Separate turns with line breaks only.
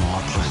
more.